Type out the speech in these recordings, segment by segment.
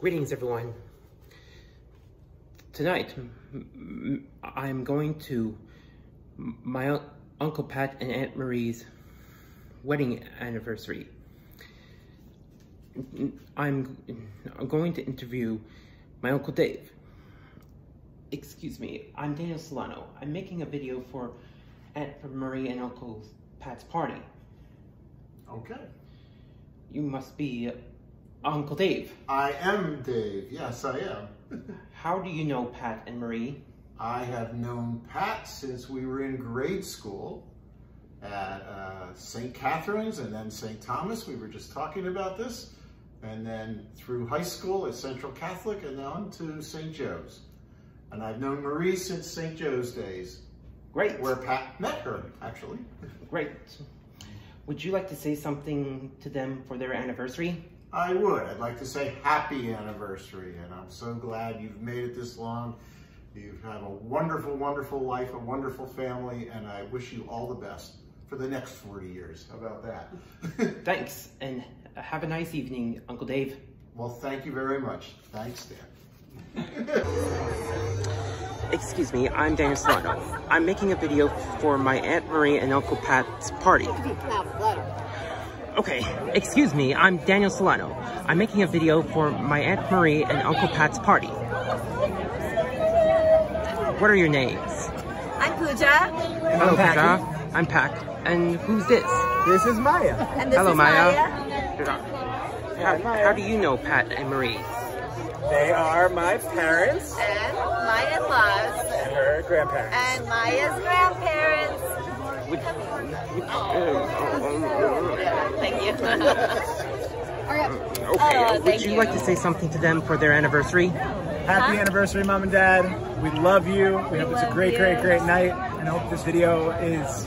Greetings, everyone. Tonight, I'm going to my Uncle Pat and Aunt Marie's wedding anniversary. I'm, I'm going to interview my Uncle Dave. Excuse me, I'm Daniel Celano. I'm making a video for Aunt Marie and Uncle Pat's party. Okay. You must be Uncle Dave. I am Dave. Yes, I am. How do you know Pat and Marie? I have known Pat since we were in grade school at uh, St. Catherine's and then St. Thomas. We were just talking about this. And then through high school at Central Catholic and then on to St. Joe's. And I've known Marie since St. Joe's days. Great. Where Pat met her, actually. Great. Would you like to say something to them for their anniversary? I would. I'd like to say happy anniversary, and I'm so glad you've made it this long. You've had a wonderful, wonderful life, a wonderful family, and I wish you all the best for the next 40 years. How about that? Thanks, and have a nice evening, Uncle Dave. Well, thank you very much. Thanks, Dan. Excuse me, I'm Daniel Celano. I'm making a video for my Aunt Marie and Uncle Pat's party. Okay, excuse me, I'm Daniel Celano. I'm making a video for my Aunt Marie and Uncle Pat's party. What are your names? I'm Pooja. Hello, I'm Pooja. I'm Pack. And who's this? This is Maya. And this Hello, is Maya. Maya. How, how do you know Pat and Marie? They are my parents And my in-laws. and her grandparents. And Maya's grandparents. Would, Thank you. okay, Oh, would thank you, you. like to say something to them for their anniversary? Happy anniversary, Mom and Dad. We love you. We hope it's a great, you. great, great night. And I hope this video is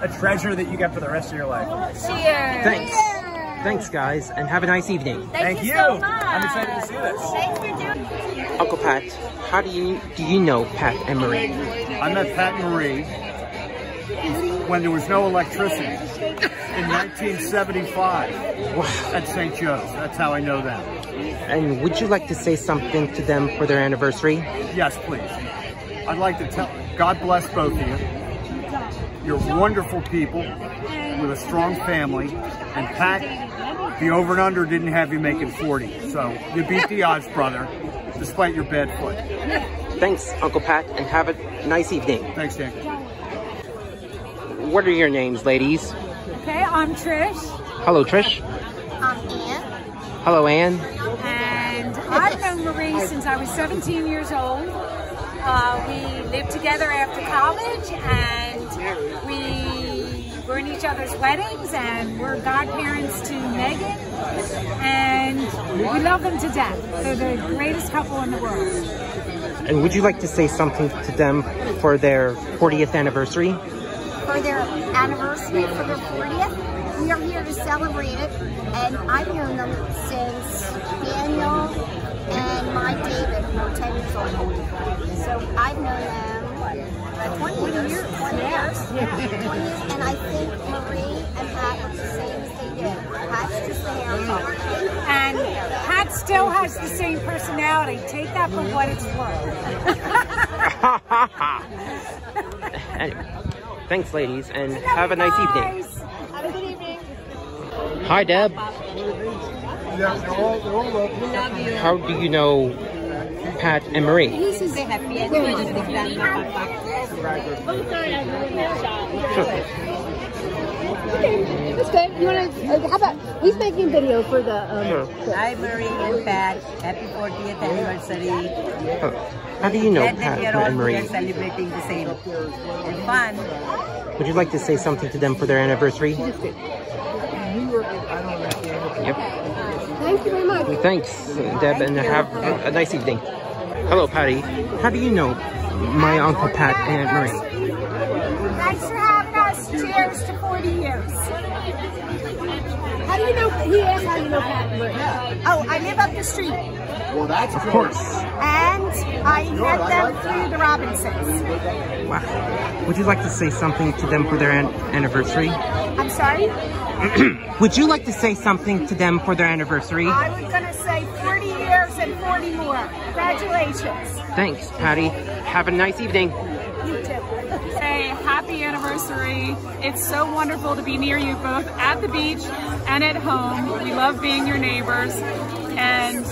a treasure that you get for the rest of your life. Cheers. Thanks. Thanks, guys, and have a nice evening. Thank, Thank you. you. so much. I'm excited to see this. Thanks for doing Uncle Pat, how do you do you know Pat and Marie? I met Pat Marie when there was no electricity in 1975 at St. Joe's. That's how I know them. And would you like to say something to them for their anniversary? Yes, please. I'd like to tell, God bless both of you. You're wonderful people with a strong family. And Pat, the over and under didn't have you making 40. So you beat the odds, brother, despite your bad foot. Thanks, Uncle Pat, and have a nice evening. Thanks, Dan. What are your names, ladies? Okay, I'm Trish, Hello, Trish. I'm Ann. Hello, Anne. and I've known Marie since I was 17 years old. Uh, we lived together after college, and we were in each other's weddings, and we're godparents to Megan, and we love them to death. They're the greatest couple in the world. And would you like to say something to them for their 40th anniversary? For their anniversary, for their 40th. We are here to celebrate it, and I've known them since Daniel and my David were 10 years old. So I've known them 20 years. 20 years. 20 years. And I think Marie and Pat look the same as they did. Pat's just the hair. And Pat still has the same personality. Take that for what it's worth. Anyway, thanks, ladies, and have a nice evening. Have a good evening. Hi, Deb. How do you know Pat and Marie? This is a. That's good. You want to? Uh, how about he's making a video for the? Um, Hi, Marie and Pat. Happy 40th anniversary. Oh, How do you know Glad that Pat we are and Marie? celebrating the same. And fun. Would you like to say something to them for their anniversary? Yep. thank you very much. Thanks, Deb, and have a, a nice evening. Hello, Patty. How do you know my Uncle Pat and Aunt Marie? Thanks for having us. To 40 years. How do you know? He asked how you know Pat and Marie. Oh, I live up the street. Well, that's Of course. And I met them through the Robinsons. Wow. Would you like to say something to them for their an anniversary? I'm sorry? Would you like to say something to them for their anniversary? I was going to say 40 years and 40 more. Congratulations. Thanks, Patty. Have a nice evening. You too. Say happy anniversary. It's so wonderful to be near you both at the beach and at home. We love being your neighbors. And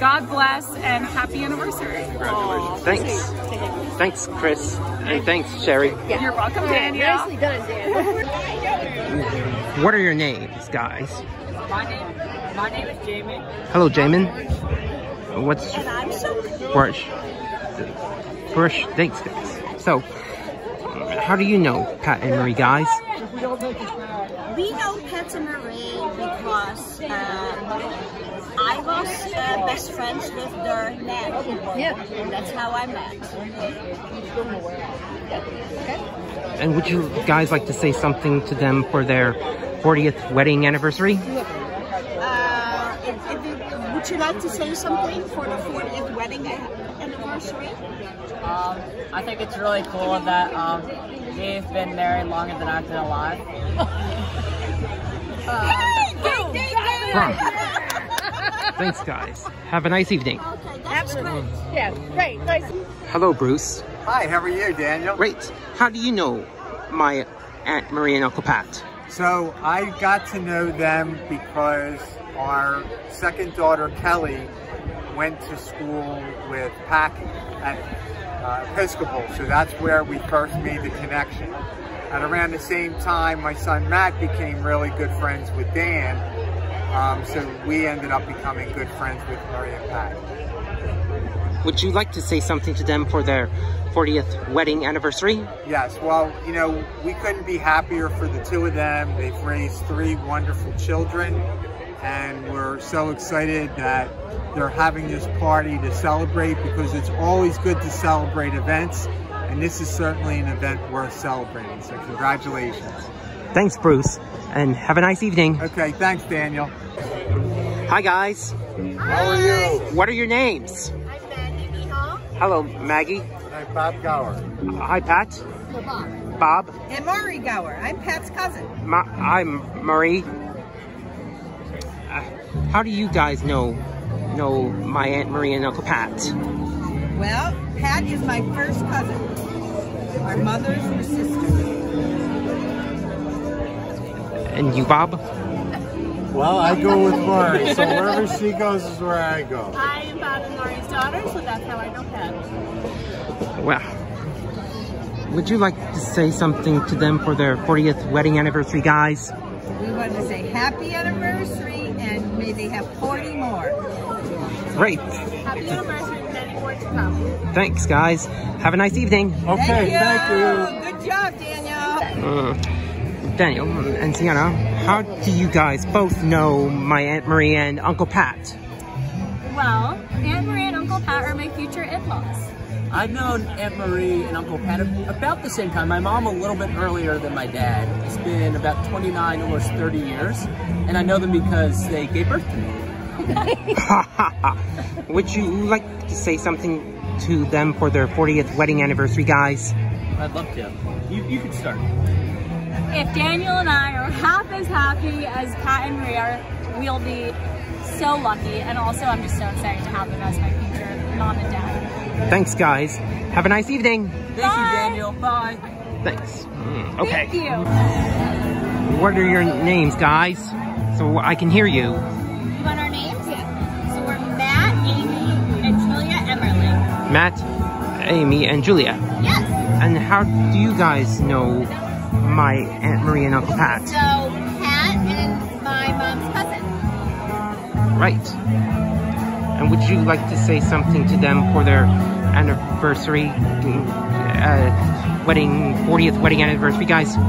God bless and happy anniversary. Congratulations! Thanks. Thanks, Chris. And thanks, Sherry. You're welcome, Danielle. Nicely done, Dan. What are your names, guys? My name, my name is Jamie. Hello, Jamin. What's And I'm so Bush? Bush, thanks, guys. So, how do you know Pat and Marie, guys? We know Pat and Marie because uh, I was uh, best friends with their nanny. Yeah. And that's how I met. And would you guys like to say something to them for their 40th wedding anniversary? Uh, if, if you, would you like to say something for the 40th wedding a- anniversary? Um, I think it's really cool that um, they've been married longer than I've been alive. Hey, ding, ding, ding. Thanks, guys. Have a nice evening. Okay, that's great. Yeah, great. Nice. Hello, Bruce. Hi, how are you, Daniel? Great. How do you know my Aunt Marie and Uncle Pat? So I got to know them because our second daughter, Kelly, went to school with Packy at uh, Episcopal. So that's where we first made the connection. At around the same time, my son Matt became really good friends with Dan. Um, so we ended up becoming good friends with Murray and Pat. Would you like to say something to them for their 40th wedding anniversary? Yes, well, you know, we couldn't be happier for the two of them. They've raised three wonderful children, and we're so excited that they're having this party to celebrate because it's always good to celebrate events, and this is certainly an event worth celebrating. So, congratulations. Thanks, Bruce. And have a nice evening. Okay, thanks, Daniel. Hi, guys. hi. How are you? What are your names? I'm Maggie Mihal. Hello, Maggie. I'm Bob Gower. Hi, Pat. Bob. And Maury Gower. I'm Pat's cousin. Ma- I'm Marie. How do you guys know know my Aunt Marie and Uncle Pat? Well, Pat is my first cousin. Our mothers were sisters. And you, Bob? Well, I go with Maury, so wherever she goes is where I go. I am Bob and Laurie's daughter, so that's how I know Pat. Well, would you like to say something to them for their 40th wedding anniversary, guys? We want to say happy anniversary and they have 40 more. Great. Happy anniversary and many more to come. Thanks, guys. Have a nice evening. Okay, thank you. Good job, Daniel. Uh, Daniel and Sienna, how do you guys both know my Aunt Marie and Uncle Pat? Well, Aunt Marie and Uncle Pat are my future in-laws. I've known Aunt Marie and Uncle Pat about the same time. My mom a little bit earlier than my dad. It's been about 29, almost 30 years. And I know them because they gave birth to me. Would you like to say something to them for their 40th wedding anniversary, guys? I'd love to. You, you can start. If Daniel and I are half as happy as Pat and Marie are, we'll be so lucky. And also, I'm just so excited to have them as my future mom and dad. Thanks, guys. Have a nice evening. Thank you, Daniel. Bye. Thanks. Mm, okay. Thank you. What are your names, guys? So I can hear you. You want our names? Yeah. So we're Matt, Amy, and Julia Emerling. Matt, Amy, and Julia. Yes. And how do you guys know my Aunt Marie and Uncle Pat? So Pat is my mom's cousin. Right. And would you like to say something to them for their anniversary, uh, wedding, 40th wedding anniversary, guys? Oh,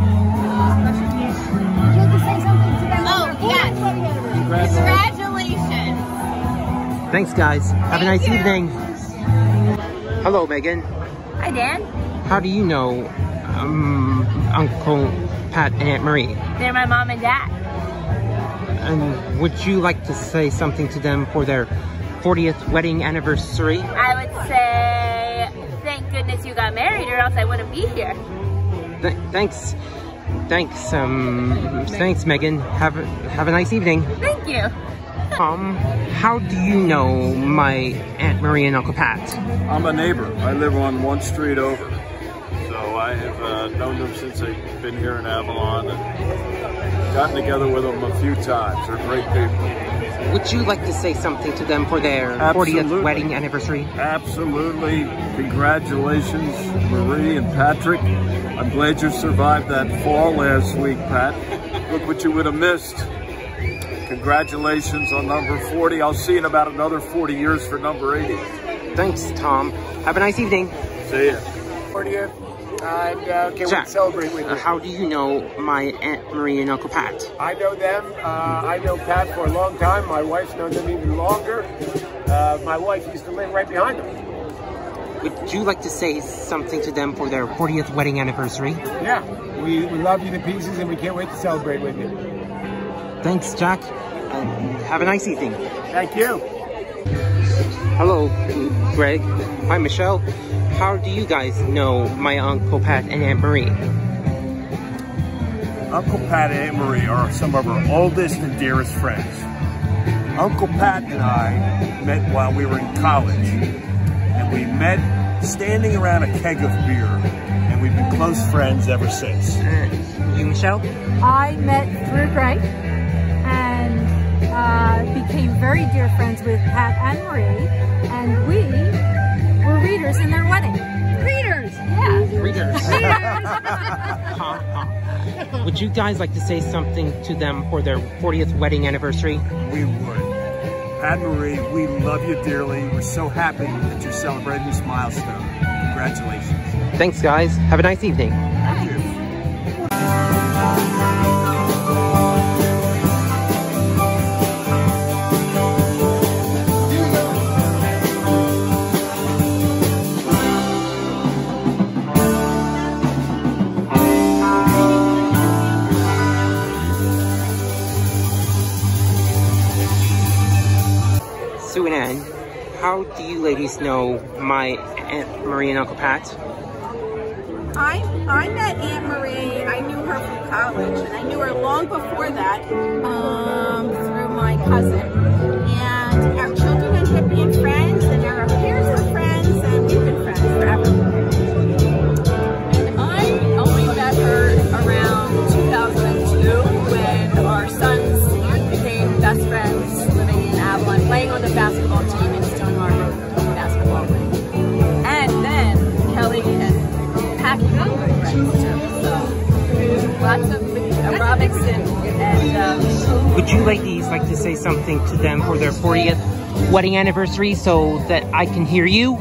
yes. Congratulations. Thanks, guys. Have a nice evening. Hello, Megan. Hi, Dan. How do you know um, Uncle Pat and Aunt Marie? They're my mom and dad. And would you like to say something to them for their 40th wedding anniversary? I would say, thank goodness you got married or else I wouldn't be here. Th thanks. Thanks, um, thanks, Megan. Have, a- have a nice evening. Thank you. Um, how do you know my Aunt Marie and Uncle Pat? I'm a neighbor. I live on one street over. So I have uh, known them since they've been here in Avalon and gotten together with them a few times. They're great people. Would you like to say something to them for their 40th wedding anniversary? Absolutely. Congratulations, Marie and Patrick. I'm glad you survived that fall last week, Pat. Look what you would have missed. Congratulations on number 40. I'll see you in about another 40 years for number 80. Thanks, Tom. Have a nice evening. See ya. 40th, and uh, to celebrate with uh, you. how do you know my Aunt Marie and Uncle Pat? I know them. Uh, I know Pat for a long time. My wife's known them even longer. Uh, my wife used to live right behind them. Would you like to say something to them for their 40th wedding anniversary? Yeah, we, we love you to pieces and we can't wait to celebrate with you. Thanks, Jack. And have a nice evening. Thank you. Hello, Greg. Hi, Michelle. How do you guys know my Uncle Pat and Aunt Marie? Uncle Pat and Aunt Marie are some of our oldest and dearest friends. Uncle Pat and I met while we were in college, and we met standing around a keg of beer, and we've been close friends ever since. Uh, you, Michelle? I met through Greg and uh, became very dear friends with Pat and Marie, and we were readers in their wedding. Readers! Yeah. Readers. Readers. Would you guys like to say something to them for their 40th wedding anniversary? We would. Pat and Marie, we love you dearly. We're so happy that you're celebrating this milestone. Congratulations. Thanks, guys. Have a nice evening. Thank you. How do you ladies know my Aunt Marie and Uncle Pat? I I met Aunt Marie. I knew her from college, and I knew her long before that um, through my cousin. And our children something to them for their 40th wedding anniversary so that I can hear you?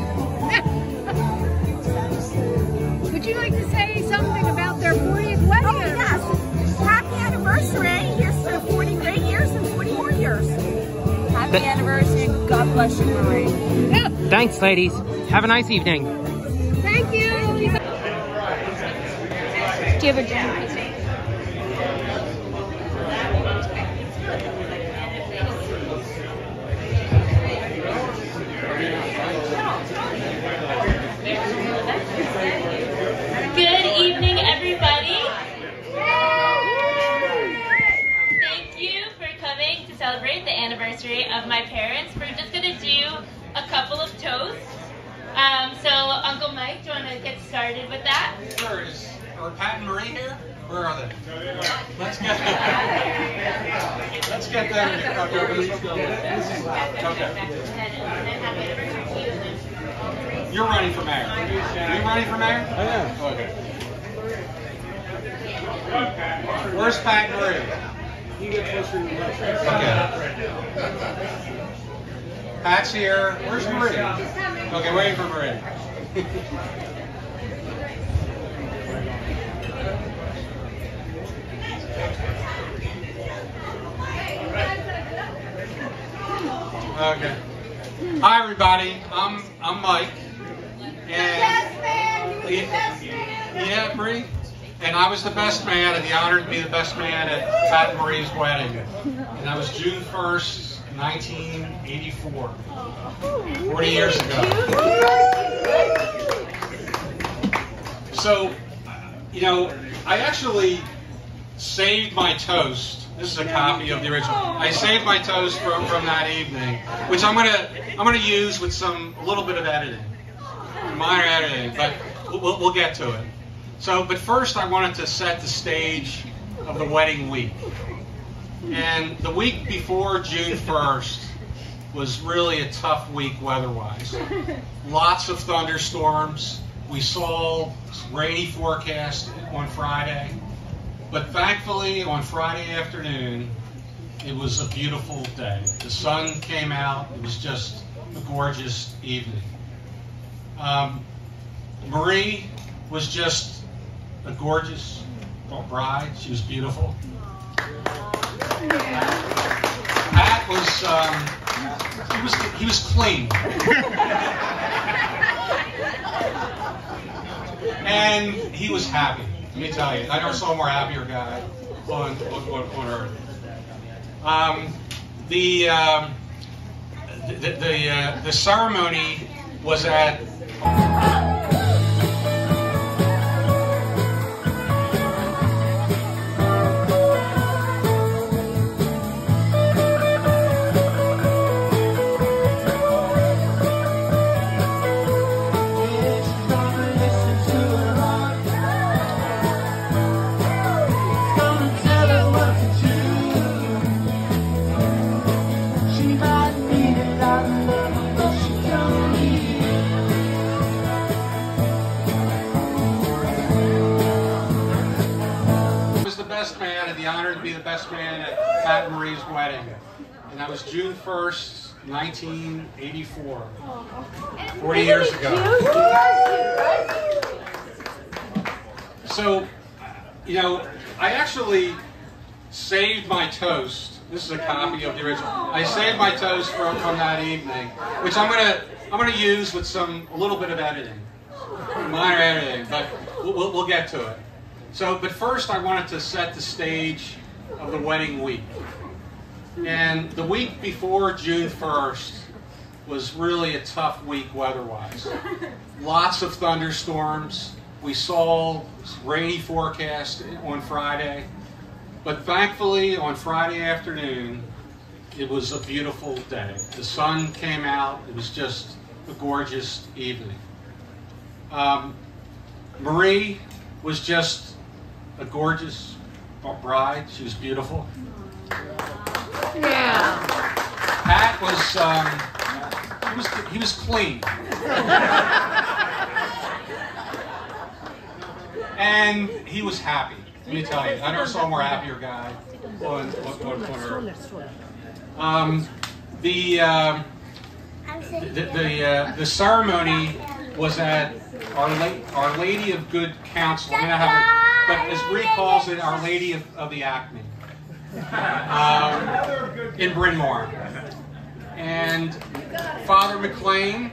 Would you like to say something about their 40th wedding? Oh yes, happy anniversary! Here's to 40 great years and 40 more years. happy anniversary. God bless you, Marie. Thanks, ladies. Have a nice evening. Thank you. Do you have a drink? Good evening, everybody. Thank you for coming to celebrate the anniversary of my parents. We're just going to do a couple of toasts. Um, so, Uncle Mike, do you want to get started with that? Sure. Is, are Pat and Marie here? Where are they? Let's get them. Let's get them. Okay. You're running for mayor. Are you running for mayor? I am. Okay. Where's Pat and Marie? You get closer to the Okay. Pat's here. Where's Marie? Okay, waiting for Marie. Okay. Hi, everybody. I'm I'm Mike. And I was the best man, and the honor to be the best man at Pat and Marie's wedding. And that was June 1st, 1984, 40 years ago. So, you know, I actually saved my toast. This is a copy of the original. I saved my toast from, from that evening, which I'm gonna I'm gonna use with some a little bit of editing, minor editing, but we'll, we'll get to it. So, but first I wanted to set the stage of the wedding week. And the week before June 1st was really a tough week weather-wise. Lots of thunderstorms. We saw rainy forecast on Friday. But thankfully, on Friday afternoon, it was a beautiful day. The sun came out. It was just a gorgeous evening. Um, Marie was just a gorgeous bride. She was beautiful. Pat was um, he was he was clean, and he was happy. Let me tell you, I never saw a more happier guy on on, on earth. Um, the, um, the the uh, the ceremony was at. 1st, 1984. 40 years ago. So, you know, I actually saved my toast. This is a copy of the original. I saved my toast from, from that evening, which I'm gonna I'm gonna use with some a little bit of editing, minor editing, but we'll, we'll get to it. So, but first I wanted to set the stage of the wedding week. And the week before June 1st was really a tough week weather-wise. Lots of thunderstorms. We saw rainy forecast on Friday. But thankfully, on Friday afternoon, it was a beautiful day. The sun came out. It was just a gorgeous evening. Um, Marie was just a gorgeous bride. She was beautiful. Yeah. Pat was, um, he was, he was clean. and he was happy. Let me tell you, I never saw a more happier guy on, on, on earth. Um, the, um, the, the, uh, the ceremony was at Our, La Our Lady of Good Counsel. I mean, I but as Bree calls it, Our Lady of, of the Acme um, in Bryn Mawr. And Father McLean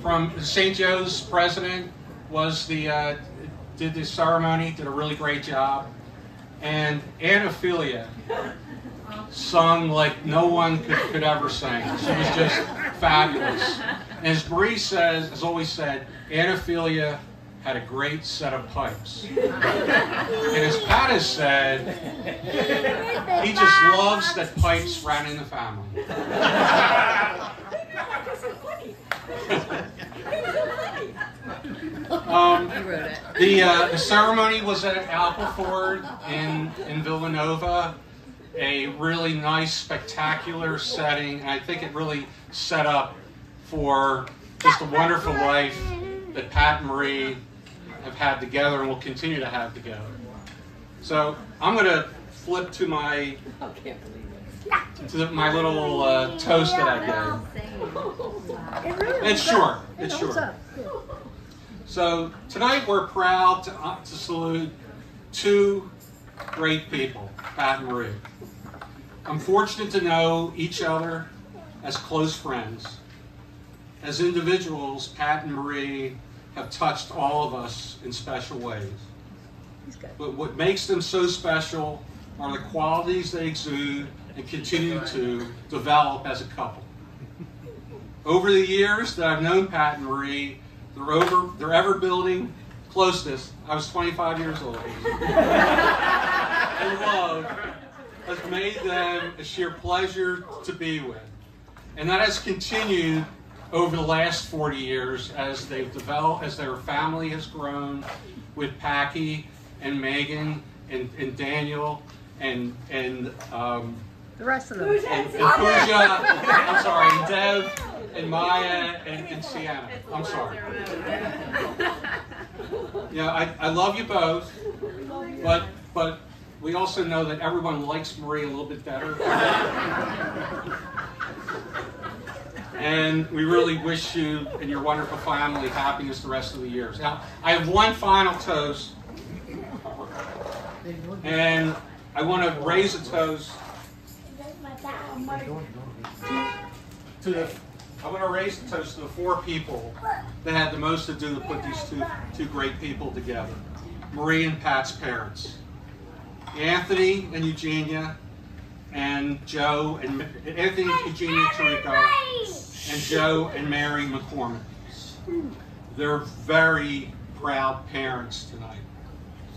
from St. Joe's president was the uh, did the ceremony, did a really great job. And Anophelia sung like no one could, could ever sing. She was just fabulous. And as Bree says, has always said, Anophelia had a great set of pipes. and as Pat has said, he just loves that pipes ran in the family. um, the, uh, the ceremony was at Appleford in, in Villanova, a really nice, spectacular setting, and I think it really set up for just a wonderful life that Pat and Marie have had together and will continue to have together. So I'm going to flip to my to the, my little uh, toast that I gave. It's short. It's short. So tonight we're proud to, uh, to salute two great people, Pat and Marie. I'm fortunate to know each other as close friends. As individuals, Pat and Marie have touched all of us in special ways. But what makes them so special are the qualities they exude and continue to develop as a couple. Over the years that I've known Pat and Marie, their, over, their ever building closeness, I was 25 years old, and love has made them a sheer pleasure to be with. And that has continued over the last 40 years as they've developed, as their family has grown with Packy and Megan and, and Daniel and and um, The rest of them. and, and Pooja, I'm sorry, and Dev and Maya and, and Sienna. I'm sorry. Yeah, I, I love you both, but but we also know that everyone likes Marie a little bit better. And we really wish you and your wonderful family happiness the rest of the years. Now, I have one final toast. And I want to raise a toast to the I want to raise the toast to the four people that had the most to do to put these two two great people together. Marie and Pat's parents. Anthony and Eugenia and Joe and Anthony and Eugenia Tirico and Joe and Mary McCormick. They're very proud parents tonight.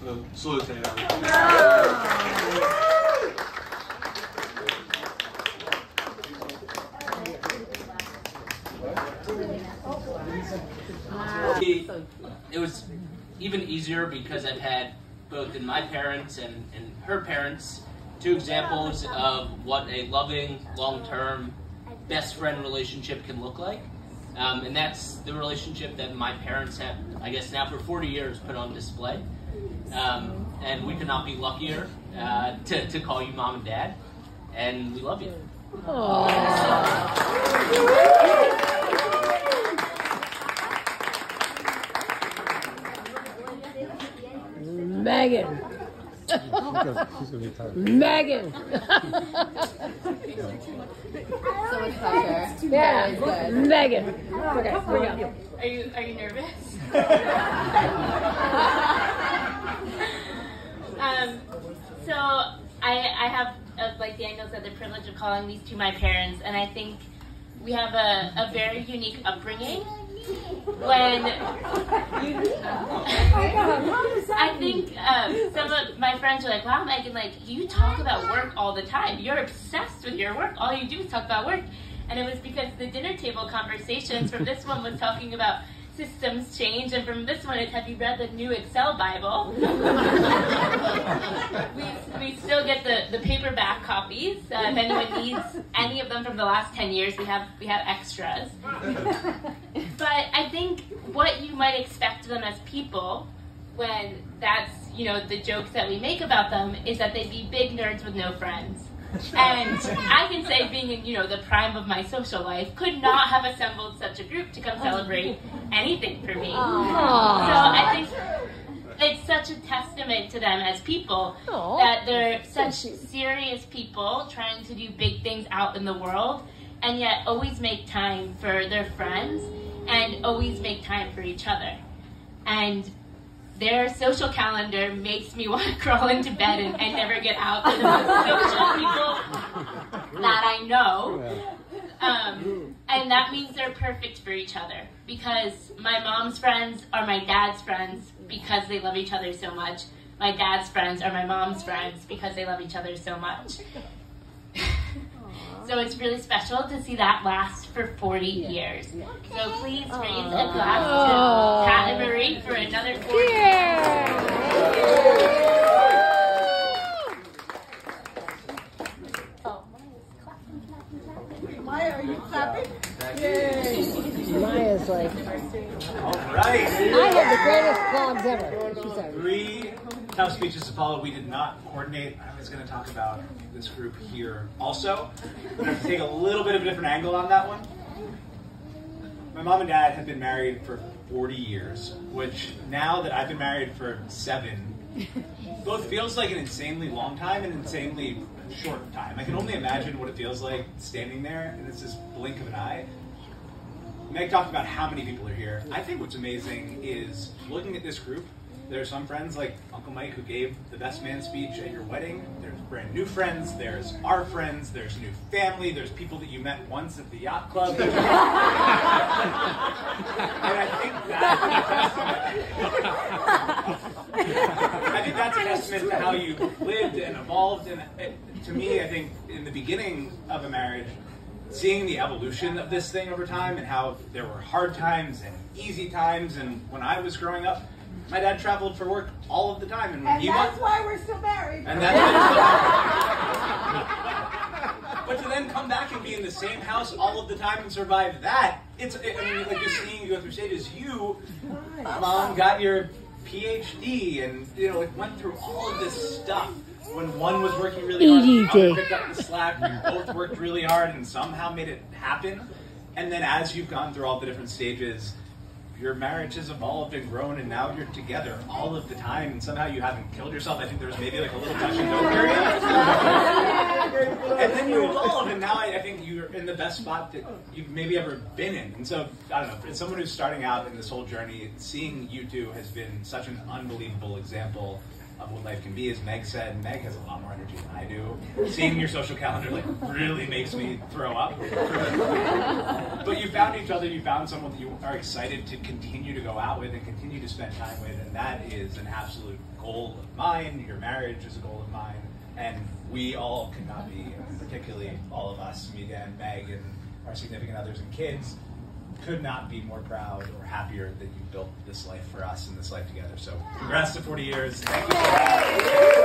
So salute to everyone. It, was even easier because I've had both in my parents and, and her parents two examples of what a loving, long-term, best friend relationship can look like. Um, and that's the relationship that my parents have, I guess now for 40 years, put on display. Um, and we could not be luckier uh, to, to call you mom and dad. And we love you. Megan. She's gonna be tired. Megan. So much pressure. Yeah, Very good. Megan. Okay, here we go. Are you are you nervous? um, so I I have uh, like Daniel said the privilege of calling these two my parents, and I think we have a, a very unique upbringing. When I think um, some of my friends are like, "Wow, Megan, like you talk about work all the time. You're obsessed with your work. All you do is talk about work." And it was because the dinner table conversations from this one was talking about systems change, and from this one, it's have you read the new Excel Bible? we, we still get the, the paperback copies. Uh, if anyone needs any of them from the last 10 years, we have, we have extras. But I think what you might expect of them as people, when that's, you know, the jokes that we make about them, is that they'd be big nerds with no friends. And I can say, being in you know the prime of my social life, could not have assembled such a group to come celebrate anything for me. So I think it's such a testament to them as people that they're such serious people trying to do big things out in the world, and yet always make time for their friends and always make time for each other. And their social calendar makes me want to crawl into bed and, and never get out. The most social people that I know. Um, and that means they're perfect for each other because my mom's friends are my dad's friends because they love each other so much. My dad's friends are my mom's friends because they love each other so much. So it's really special to see that last for 40 years. So please raise a glass to Pat and Marie for another 40 Maya, are you clapping? Maya's like, All right. I have the greatest vlogs ever. She. Three tough speeches to follow. We did not coordinate. I was going to talk about this group here also. I'm going to take a little bit of a different angle on that one. My mom and dad have been married for 40 years, which now that I've been married for seven, both feels like an insanely long time and insanely short time. I can only imagine what it feels like standing there and it's just blink of an eye. Meg talked about how many people are here. I think what's amazing is looking at this group There are some friends like Uncle Mike who gave the best man speech at your wedding. There's brand new friends. There's our friends. There's new family. There's people that you met once at the yacht club. and I think that, I think that's a testament to how you lived and evolved. And it, to me, I think in the beginning of a marriage, seeing the evolution of this thing over time and how there were hard times and easy times. And when I was growing up, my dad traveled for work all of the time, and when And he that's went, why we're still married. and that's why we're still married. But to then come back and be in the same house all of the time and survive that, it's, I mean, like just seeing you go through stages. You, mom, got your PhD and, you know, like went through all of this stuff. When one was working really hard, the other EDJ. picked up the slack. You both worked really hard and somehow made it happen. And then as you've gone through all the different stages, your marriage has evolved and grown, and now you're together all of the time, and somehow you haven't killed yourself. I think there was maybe like a little touch and go period. and then you evolve, and now I, I think you're in the best spot that you've maybe ever been in. And so, I don't know, as someone who's starting out in this whole journey, seeing you two has been such an unbelievable example of what life can be. As Meg said, Meg has a lot more energy than I do. Seeing your social calendar like really makes me throw up. but you found each other, you found someone that you are excited to continue to go out with and continue to spend time with, and that is an absolute goal of mine. Your marriage is a goal of mine, and we all could not be, particularly all of us, me and Meg and our significant others and kids, could not be more proud or happier that you built this life for us and this life together. So congrats to 40 years. Thank you.